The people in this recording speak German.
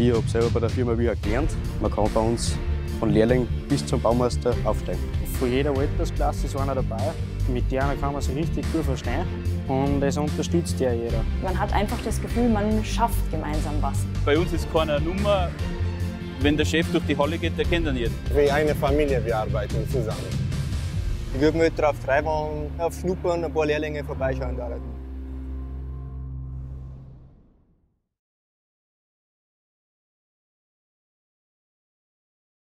Ich habe selber bei der Firma WIA gelernt. Man kann bei uns von Lehrling bis zum Baumeister aufsteigen. Von jeder Altersklasse ist einer dabei. Mit der kann man sich richtig gut verstehen und es unterstützt ja jeder. Man hat einfach das Gefühl, man schafft gemeinsam was. Bei uns ist keine Nummer. Wenn der Chef durch die Halle geht, der kennt ihn jeden. Wie eine Familie, wir arbeiten zusammen. Ich würde mich darauf freuen, auf Schnuppern ein paar Lehrlinge vorbeischauen.